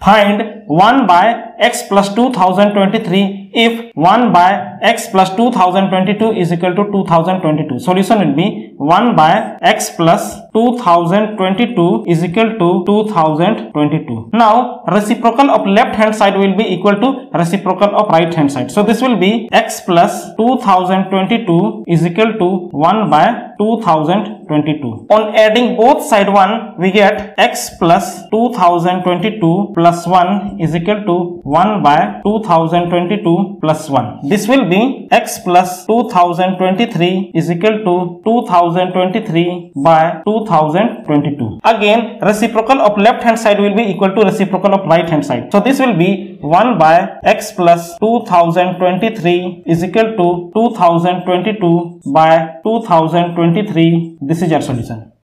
Find 1 by x plus 2023 if 1 by x plus 2022 is equal to 2022. Solution will be 1 by x plus 2022 is equal to 2022. Now reciprocal of left hand side will be equal to reciprocal of right hand side. So this will be x plus 2022 is equal to 1 by 2022. On adding both side 1 we get x plus 2022 plus 1 is equal to 1 by 2022 plus 1. This will be x plus 2023 is equal to 2023 by 2022. Again reciprocal of left hand side will be equal to reciprocal of right hand side. So this will be 1 by x plus 2023 is equal to 2022 by 2023. This is your solution.